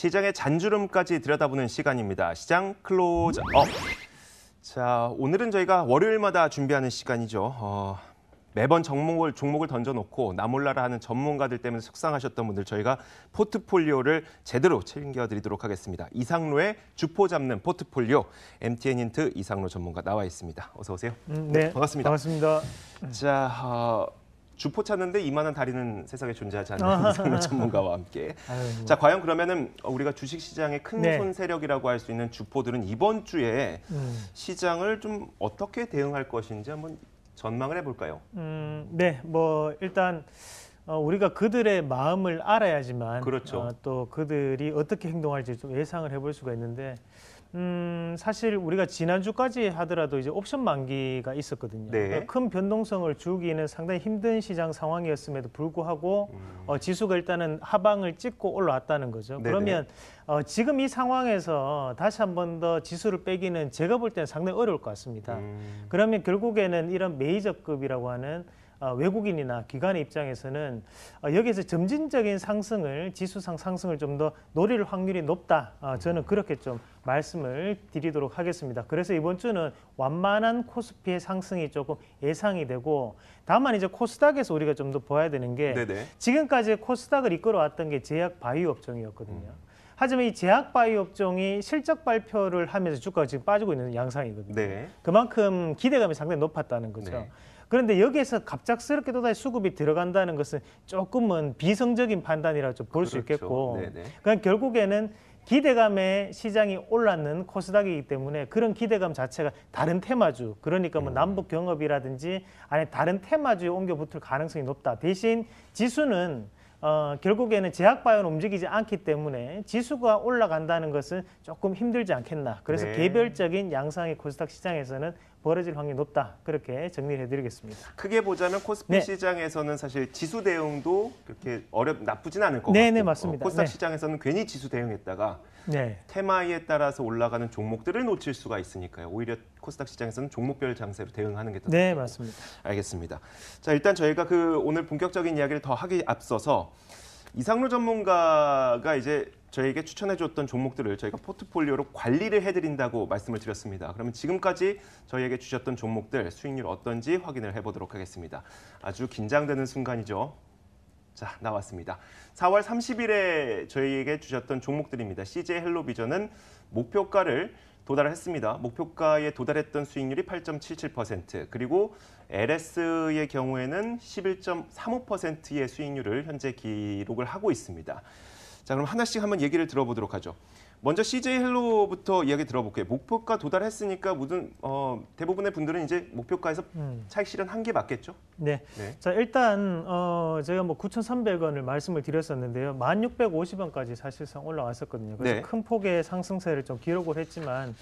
시장의 잔주름까지 들여다보는 시간입니다. 시장 클로즈업. 자, 오늘은 저희가 월요일마다 준비하는 시간이죠. 어, 매번 종목을, 종목을 던져놓고 나몰라라 하는 전문가들 때문에 속상하셨던 분들 저희가 포트폴리오를 제대로 챙겨드리도록 하겠습니다. 이상로의 주포 잡는 포트폴리오 MTN 힌트 이상로 전문가 나와 있습니다. 어서 오세요. 음, 네, 반갑습니다. 반갑습니다. 자, 어, 주포 찾는데 이만한 다리는 세상에 존재하지 않는 이상로 전문가와 함께. 아유, 자, 과연 그러면은 우리가 주식 시장의 큰 네. 손 세력이라고 할 수 있는 주포들은 이번 주에 음, 시장을 좀 어떻게 대응할 것인지 한번 전망을 해볼까요? 음, 네, 뭐 일단 어, 우리가 그들의 마음을 알아야지만 그렇죠. 어, 또 그들이 어떻게 행동할지 좀 예상을 해볼 수가 있는데 음, 사실 우리가 지난주까지 하더라도 이제 옵션 만기가 있었거든요. 네. 그러니까 큰 변동성을 주기는 상당히 힘든 시장 상황이었음에도 불구하고 어, 지수가 일단은 하방을 찍고 올라왔다는 거죠. 음. 네네. 그러면 어, 지금 이 상황에서 다시 한 번 더 지수를 빼기는 제가 볼 때는 상당히 어려울 것 같습니다. 음, 그러면 결국에는 이런 메이저급이라고 하는 어, 외국인이나 기관의 입장에서는 어, 여기에서 점진적인 상승을 지수상 상승을 좀 더 노릴 확률이 높다. 어, 저는 그렇게 좀 말씀을 드리도록 하겠습니다. 그래서 이번 주는 완만한 코스피의 상승이 조금 예상이 되고 다만 이제 코스닥에서 우리가 좀 더 봐야 되는 게 네네. 지금까지 코스닥을 이끌어왔던 게 제약 바이오 업종이었거든요. 하지만 이 제약 바이오 업종이 실적 발표를 하면서 주가가 지금 빠지고 있는 양상이거든요. 네. 그만큼 기대감이 상당히 높았다는 거죠. 네. 그런데 여기에서 갑작스럽게 또다시 수급이 들어간다는 것은 조금은 비성적인 판단이라 좀 볼수 그렇죠. 있겠고, 네네. 그러니까 결국에는 기대감에 시장이 올랐는 코스닥이기 때문에 그런 기대감 자체가 다른 테마주, 그러니까 음. 뭐 남북 경협이라든지 아니 다른 테마주에 옮겨 붙을 가능성이 높다. 대신 지수는 어, 결국에는 제약바이오는 움직이지 않기 때문에 지수가 올라간다는 것은 조금 힘들지 않겠나. 그래서 네. 개별적인 양상의 코스닥 시장에서는 벌어질 확률이 높다. 그렇게 정리를 해드리겠습니다. 크게 보자면 코스피 네. 시장에서는 사실 지수 대응도 그렇게 어렵 나쁘진 않을 것 네, 같고 네, 맞습니다. 어, 코스닥 네. 시장에서는 괜히 지수 대응했다가 네. 테마에 따라서 올라가는 종목들을 놓칠 수가 있으니까요. 오히려 코스닥 시장에서는 종목별 장세로 대응하는 게더 네, 맞습니다. 알겠습니다. 자, 일단 저희가 그 오늘 본격적인 이야기를 더 하기 앞서서 이상로 전문가가 이제 저희에게 추천해 줬던 종목들을 저희가 포트폴리오로 관리를 해드린다고 말씀을 드렸습니다. 그러면 지금까지 저희에게 주셨던 종목들 수익률 어떤지 확인을 해보도록 하겠습니다. 아주 긴장되는 순간이죠. 자, 나왔습니다. 4월 30일에 저희에게 주셨던 종목들입니다. CJ 헬로비전은 목표가를 도달했습니다. 목표가에 도달했던 수익률이 8.77%, 그리고 LS의 경우에는 11.35%의 수익률을 현재 기록을 하고 있습니다. 자, 그럼 하나씩 한번 얘기를 들어보도록 하죠. 먼저 CJ 헬로부터 이야기 들어볼게요. 목표가 도달했으니까 모든 어, 대부분의 분들은 이제 목표가에서 음. 차익 실현 한 게 맞겠죠? 네. 네. 자, 일단 어, 제가 뭐 9,300원을 말씀을 드렸었는데요. 1,650원까지 사실상 올라왔었거든요. 그래서 네. 큰 폭의 상승세를 좀 기록을 했지만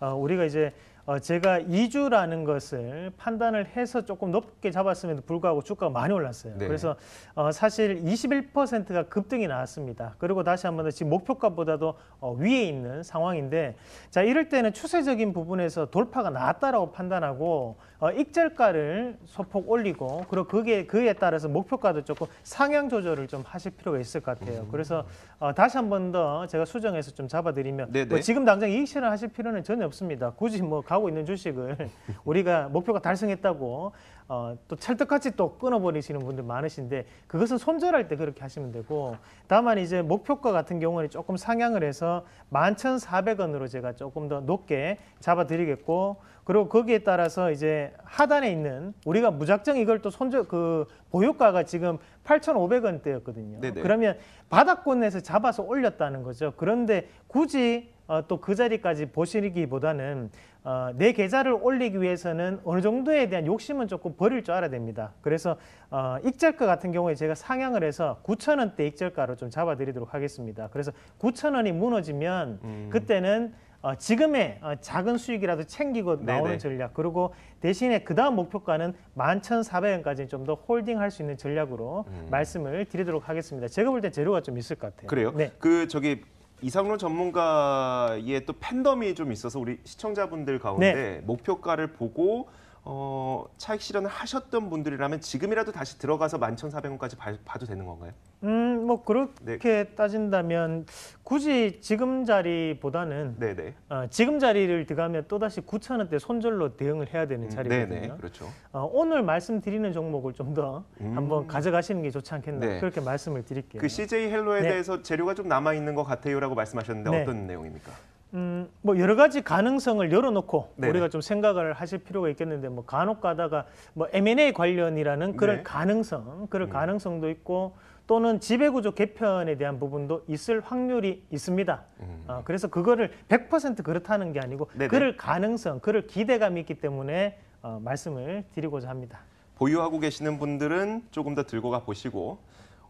어, 우리가 이제 어, 제가 2주라는 것을 판단을 해서 조금 높게 잡았음에도 불구하고 주가가 많이 올랐어요. 네. 그래서 어, 사실 21%가 급등이 나왔습니다. 그리고 다시 한번 더 지금 목표가보다도 어, 위에 있는 상황인데 자 이럴 때는 추세적인 부분에서 돌파가 나왔다라고 판단하고 어, 익절가를 소폭 올리고 그리고 그게 그에 따라서 목표가도 조금 상향 조절을 좀 하실 필요가 있을 것 음. 같아요. 그래서 어, 다시 한 번 더 제가 수정해서 좀 잡아드리면 네네. 뭐 지금 당장 이익 실현 하실 필요는 전혀 없습니다. 굳이 뭐 가고 있는 주식을 우리가 목표가 달성했다고 어, 또 찰떡같이 또 끊어버리시는 분들 많으신데 그것은 손절할 때 그렇게 하시면 되고 다만 이제 목표가 같은 경우는 조금 상향을 해서 11,400원으로 제가 조금 더 높게 잡아드리겠고 그리고 거기에 따라서 이제 하단에 있는 우리가 무작정 이걸 또 손절 그 보유가가 지금 8,500원대였거든요. 네네. 그러면 바닥권에서 잡아서 올렸다는 거죠. 그런데 굳이 어, 또 그 자리까지 보시기보다는 어, 내 계좌를 올리기 위해서는 어느 정도에 대한 욕심은 조금 버릴 줄 알아야 됩니다. 그래서 어, 익절가 같은 경우에 제가 상향을 해서 9천 원대 익절가로 좀 잡아드리도록 하겠습니다. 그래서 9천 원이 무너지면 음. 그때는 어, 지금의 어, 작은 수익이라도 챙기고 네네. 나오는 전략 그리고 대신에 그 다음 목표가는 11,400원까지 좀 더 홀딩할 수 있는 전략으로 음. 말씀을 드리도록 하겠습니다. 제가 볼 때 재료가 좀 있을 것 같아요. 그래요? 네. 그 저기 이상로 전문가의 또 팬덤이 좀 있어서 우리 시청자분들 가운데 네. 목표가를 보고 어, 차익 실현을 하셨던 분들이라면 지금이라도 다시 들어가서 11,400원까지 봐 도 되는 건가요? 음, 음, 뭐 그렇게 따진다면 굳이 지금 자리보다는 네, 네. 어, 지금 자리를 들어가면 또다시 9천 원대 손절로 대응을 해야 되는 음, 자리거든요. 네, 네. 그렇죠. 어, 오늘 말씀드리는 종목을 좀더 음. 한번 가져가시는 게 좋지 않겠나 네. 그렇게 말씀을 드릴게요. 그 CJ 헬로에 네. 대해서 재료가 좀 남아 있는 것 같아요라고 말씀하셨는데 네. 어떤 내용입니까? 음, 뭐 여러 가지 가능성을 열어놓고 네네. 우리가 좀 생각을 하실 필요가 있겠는데 뭐 간혹 가다가 뭐 M&A 관련이라는 그런 네. 가능성, 그런 음. 가능성도 있고 또는 지배구조 개편에 대한 부분도 있을 확률이 있습니다. 음. 어, 그래서 그거를 100% 그렇다는 게 아니고 네네. 그럴 가능성, 그럴 기대감이 있기 때문에 어, 말씀을 드리고자 합니다. 보유하고 계시는 분들은 조금 더 들고 가 보시고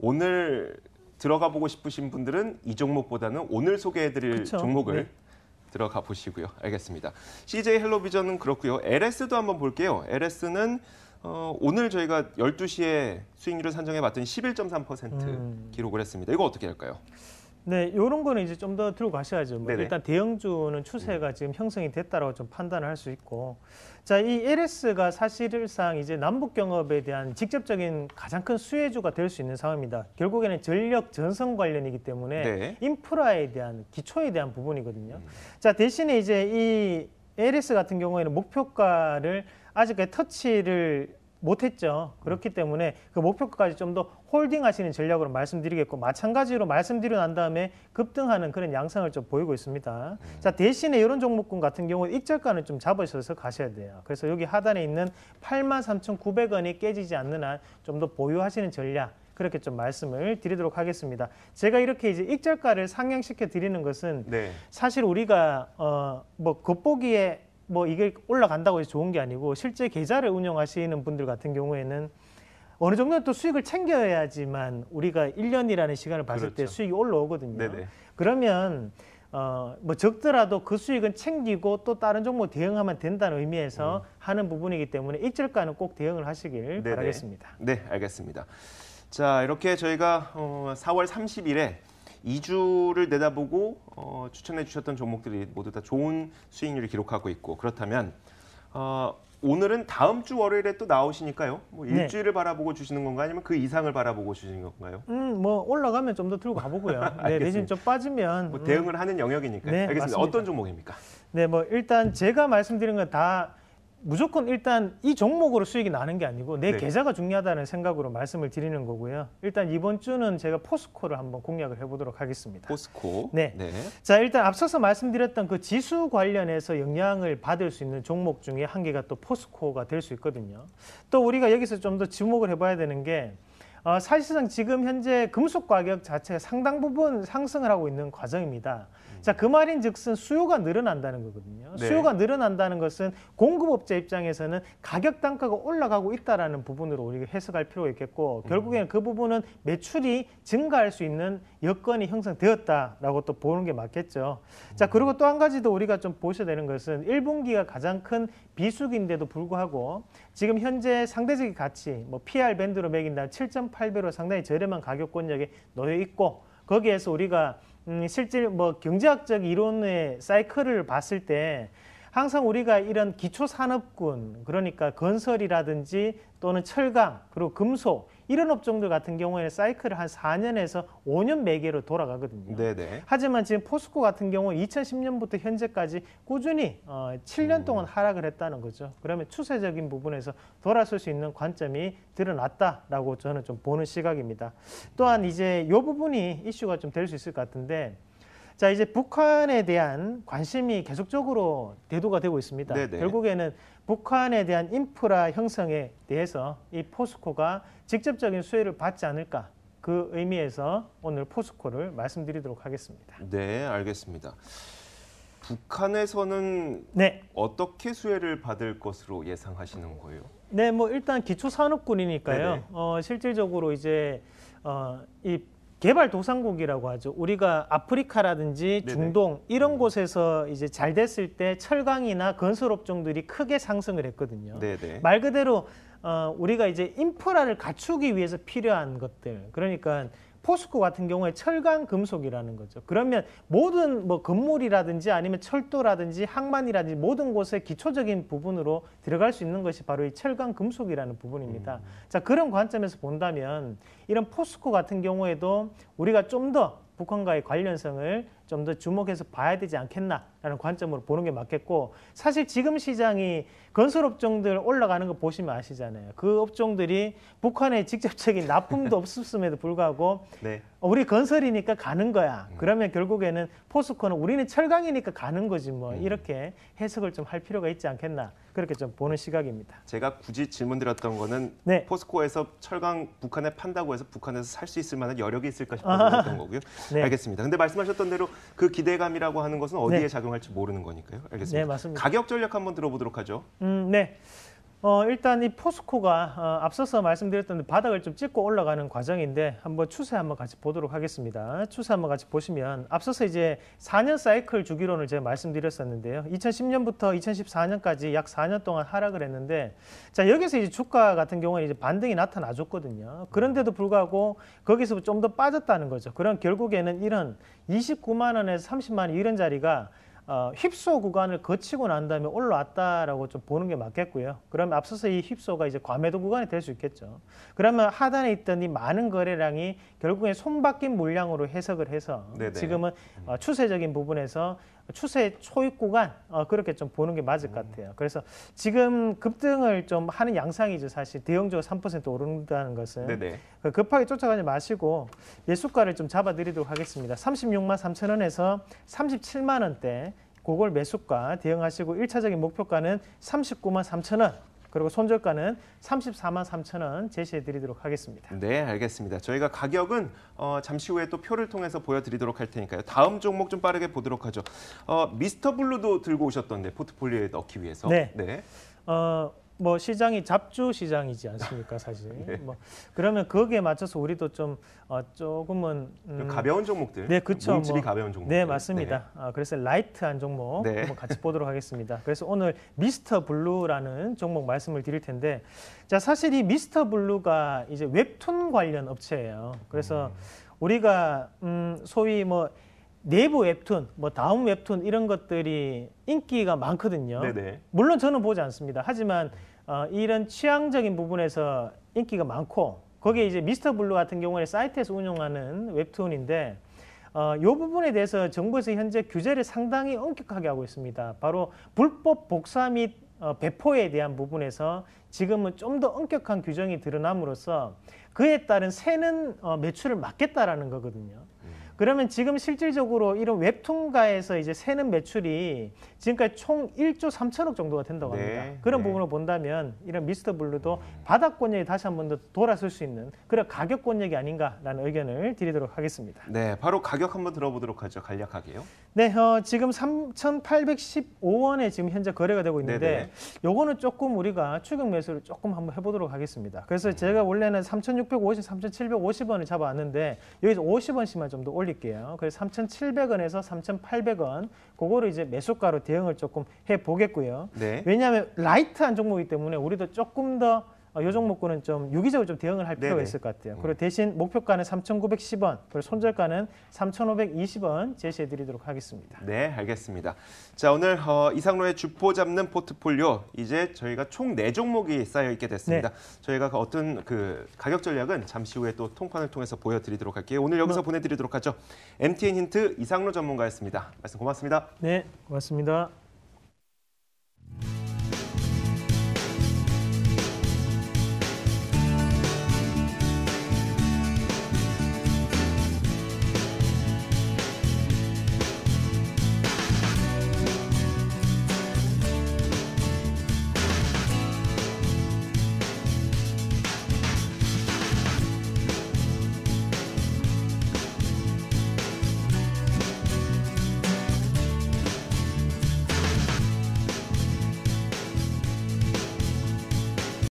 오늘 들어가 보고 싶으신 분들은 이 종목보다는 오늘 소개해드릴 그쵸. 종목을 네. 들어가 보시고요. 알겠습니다. CJ 헬로비전은 그렇고요. LS도 한번 볼게요. LS는 어, 오늘 저희가 12시에 수익률을 산정해 봤더니 11.3% 음. 기록을 했습니다. 이거 어떻게 할까요? 네, 이런 거는 이제 좀 더 들고 가셔야죠. 뭐 네네. 일단 대형주는 추세가 지금 형성이 됐다라고 좀 판단을 할 수 있고, 자, 이 LS가 사실상 이제 남북 경업에 대한 직접적인 가장 큰 수혜주가 될 수 있는 상황입니다. 결국에는 전력 전선 관련이기 때문에 네. 인프라에 대한 기초에 대한 부분이거든요. 자, 대신에 이제 이 LS 같은 경우에는 목표가를 아직까지 터치를 못했죠. 그렇기 때문에 그 목표가까지 좀 더 홀딩하시는 전략으로 말씀드리겠고 마찬가지로 말씀드리고 난 다음에 급등하는 그런 양상을 좀 보이고 있습니다. 자 대신에 이런 종목군 같은 경우 익절가는 좀 잡으셔서 가셔야 돼요. 그래서 여기 하단에 있는 83,900원이 깨지지 않는 한 좀 더 보유하시는 전략 그렇게 좀 말씀을 드리도록 하겠습니다. 제가 이렇게 이제 익절가를 상향시켜 드리는 것은 네. 사실 우리가 어뭐 겉보기에 뭐 이게 올라간다고 해서 좋은 게 아니고 실제 계좌를 운영하시는 분들 같은 경우에는 어느 정도는 또 수익을 챙겨야지만 우리가 1년이라는 시간을 봤을 때 그렇죠. 수익이 올라오거든요. 네네. 그러면 어 뭐 적더라도 그 수익은 챙기고 또 다른 종목 대응하면 된다는 의미에서 하는 부분이기 때문에 익절가는 꼭 대응을 하시길 음. 네네. 바라겠습니다. 네, 알겠습니다. 자, 이렇게 저희가 어, 4월 30일에 2주를 내다보고 어, 추천해 주셨던 종목들이 모두 다 좋은 수익률을 기록하고 있고 그렇다면 어, 오늘은 다음 주 월요일에 또 나오시니까요. 뭐 네. 일주일을 바라보고 주시는 건가 아니면 그 이상을 바라보고 주시는 건가요? 음, 뭐 올라가면 좀 더 들고 가보고요. 네. 대신 좀 빠지면 뭐 음, 대응을 하는 영역이니까요. 네, 알겠습니다. 맞습니다. 어떤 종목입니까? 네, 뭐 일단 제가 말씀드린 건다 무조건 일단 이 종목으로 수익이 나는 게 아니고 내 네. 계좌가 중요하다는 생각으로 말씀을 드리는 거고요. 일단 이번 주는 제가 포스코를 한번 공략을 해보도록 하겠습니다. 포스코. 네. 네. 자, 일단 앞서서 말씀드렸던 그 지수 관련해서 영향을 받을 수 있는 종목 중에 한 개가 또 포스코가 될 수 있거든요. 또 우리가 여기서 좀 더 주목을 해봐야 되는 게 어, 사실상 지금 현재 금속 가격 자체가 상당 부분 상승을 하고 있는 과정입니다. 자, 그 말인 즉슨 수요가 늘어난다는 거거든요. 네. 수요가 늘어난다는 것은 공급업자 입장에서는 가격 단가가 올라가고 있다라는 부분으로 우리가 해석할 필요가 있겠고 결국에는 그 부분은 매출이 증가할 수 있는 여건이 형성되었다라고 또 보는 게 맞겠죠. 자, 그리고 또 한 가지 더 우리가 좀 보셔야 되는 것은 1분기가 가장 큰 비수기인데도 불구하고 지금 현재 상대적인 가치, 뭐 PR 밴드로 매긴다 7.8배로 상당히 저렴한 가격 권역에 놓여 있고 거기에서 우리가 음, 실질 뭐 경제학적 이론의 사이클을 봤을 때 항상 우리가 이런 기초 산업군 그러니까 건설이라든지 또는 철강 그리고 금속 이런 업종들 같은 경우에는 사이클을 한 4년에서 5년 매개로 돌아가거든요. 네, 네. 하지만 지금 포스코 같은 경우 2010년부터 현재까지 꾸준히 어, 7년 동안 하락을 했다는 거죠. 그러면 추세적인 부분에서 돌아설 수 있는 관점이 드러났다라고 저는 좀 보는 시각입니다. 또한 이제 이 부분이 이슈가 좀 될 수 있을 것 같은데 자 이제 북한에 대한 관심이 계속적으로 대두가 되고 있습니다. 네네. 결국에는 북한에 대한 인프라 형성에 대해서 이 포스코가 직접적인 수혜를 받지 않을까 그 의미에서 오늘 포스코를 말씀드리도록 하겠습니다. 네, 알겠습니다. 북한에서는 네, 어떻게 수혜를 받을 것으로 예상하시는 거예요? 네, 뭐 일단 기초 산업군이니까요. 네네. 어, 실질적으로 이제 어, 이 개발 도상국이라고 하죠. 우리가 아프리카라든지 네네. 중동 이런 곳에서 이제 잘 됐을 때 철강이나 건설 업종들이 크게 상승을 했거든요. 네, 네. 말 그대로 어, 우리가 이제 인프라를 갖추기 위해서 필요한 것들. 그러니까 포스코 같은 경우에 철강 금속이라는 거죠. 그러면 모든 뭐 건물이라든지 아니면 철도라든지 항만이라든지 모든 곳에 기초적인 부분으로 들어갈 수 있는 것이 바로 이 철강 금속이라는 부분입니다. 자, 그런 관점에서 본다면 이런 포스코 같은 경우에도 우리가 좀 더 북한과의 관련성을 좀 더 주목해서 봐야 되지 않겠나라는 관점으로 보는 게 맞겠고 사실 지금 시장이 건설 업종들 올라가는 거 보시면 아시잖아요. 그 업종들이 북한에 직접적인 납품도 없음에도 불구하고 네. 어, 우리 건설이니까 가는 거야. 그러면 결국에는 포스코는 우리는 철강이니까 가는 거지 뭐 이렇게 해석을 좀 할 필요가 있지 않겠나 그렇게 좀 보는 시각입니다. 제가 굳이 질문 드렸던 거는 네. 포스코에서 철강 북한에 판다고 해서 북한에서 살 수 있을 만한 여력이 있을까 싶어서 그랬던 거고요. 네. 알겠습니다. 근데 말씀하셨던 대로 그 기대감이라고 하는 것은 어디에 네. 작용할지 모르는 거니까요. 알겠습니다. 네, 맞습니다. 가격 전략 한번 들어보도록 하죠. 음, 네. 어, 일단 이 포스코가 어, 앞서서 말씀드렸던 바닥을 좀 찍고 올라가는 과정인데 한번 추세 한번 같이 보도록 하겠습니다. 추세 한번 같이 보시면 앞서서 이제 4년 사이클 주기론을 제가 말씀드렸었는데요. 2010년부터 2014년까지 약 4년 동안 하락을 했는데 자, 여기서 이제 주가 같은 경우는 이제 반등이 나타나 줬거든요. 그런데도 불구하고 거기서 좀 더 빠졌다는 거죠. 그럼 결국에는 이런 29만 원에서 30만 원 이런 자리가 어, 휩소 구간을 거치고 난 다음에 올라왔다라고 좀 보는 게 맞겠고요. 그러면 앞서서 이 휩소가 이제 과매도 구간이 될 수 있겠죠. 그러면 하단에 있던 이 많은 거래량이 결국에 손바뀐 물량으로 해석을 해서 네네. 지금은 어, 추세적인 부분에서 추세 초입 구간 어, 그렇게 좀 보는 게 맞을 음. 것 같아요. 그래서 지금 급등을 좀 하는 양상이죠. 사실 대형적으로 3% 오른다는 것은 네네. 그 급하게 쫓아가지 마시고 예수가를 좀 잡아드리도록 하겠습니다. 36만 3천 원에서 37만 원대 그걸 매수가 대응하시고 일차적인 목표가는 39만 3천 원 그리고 손절가는 34만 3천 원 제시해 드리도록 하겠습니다. 네, 알겠습니다. 저희가 가격은 어, 잠시 후에 또 표를 통해서 보여드리도록 할 테니까요. 다음 종목 좀 빠르게 보도록 하죠. 어, 미스터 블루도 들고 오셨던데 포트폴리오에 넣기 위해서. 네. 네. 어, 뭐 시장이 잡주 시장이지 않습니까, 사실. 뭐 그러면 거기에 맞춰서 우리도 좀 어, 조금은 음, 가벼운 종목들. 네, 그쵸. 몸집이 뭐, 가벼운 종목들. 네, 맞습니다. 아, 그래서 light한 종목 네. 한번 같이 보도록 하겠습니다. 그래서 오늘 미스터 블루라는 종목 말씀을 드릴 텐데, 자 사실 이 미스터 블루가 이제 웹툰 관련 업체예요. 그래서 우리가 음, 소위 뭐 네이버 웹툰, 뭐 다음 웹툰 이런 것들이 인기가 많거든요. 네네. 물론 저는 보지 않습니다. 하지만 어, 이런 취향적인 부분에서 인기가 많고 거기에 이제 미스터 블루 같은 경우에 사이트에서 운영하는 웹툰인데 어, 이 부분에 대해서 정부에서 현재 규제를 상당히 엄격하게 하고 있습니다. 바로 불법 복사 및 어, 배포에 대한 부분에서 지금은 좀 더 엄격한 규정이 드러남으로써 그에 따른 새는 어, 매출을 막겠다라는 거거든요. 그러면 지금 실질적으로 이런 웹툰가에서 이제 새는 매출이 지금까지 총 1조 3천억 정도가 된다고 합니다. 네, 그런 네. 부분을 본다면 이런 미스터 블루도 바닥권력이 다시 한 번 더 돌아설 수 있는 그런 가격권력이 아닌가라는 의견을 드리도록 하겠습니다. 네, 바로 가격 한번 들어보도록 하죠. 간략하게요. 네, 어, 지금 3,815원에 지금 현재 거래가 되고 있는데 네네. 요거는 조금 우리가 추격 매수를 조금 한번 해보도록 하겠습니다. 그래서 음. 제가 원래는 3,650, 3,750원을 잡아왔는데 여기서 50원씩만 좀 더 올릴게요. 그래서 3,700원에서 3,800원 그거를 이제 매수가로 대응을 조금 해보겠고요. 네. 왜냐하면 light한 종목이기 때문에 우리도 조금 더 어, 요 종목군은 좀 유기적으로 좀 대응을 할 필요가 네네. 있을 것 같아요. 그리고 대신 목표가는 3,910원, 그리고 손절가는 3,520원 제시해 드리도록 하겠습니다. 네, 알겠습니다. 자, 오늘 어, 이상로의 주포 잡는 포트폴리오 이제 저희가 총 네 종목이 쌓여 있게 됐습니다. 저희가 그 어떤 그 가격 전략은 잠시 후에 또 통판을 통해서 보여 드리도록 할게요. 오늘 여기서 보내 드리도록 하죠. MTN 힌트 이상로 전문가였습니다. 말씀 고맙습니다. 네, 고맙습니다.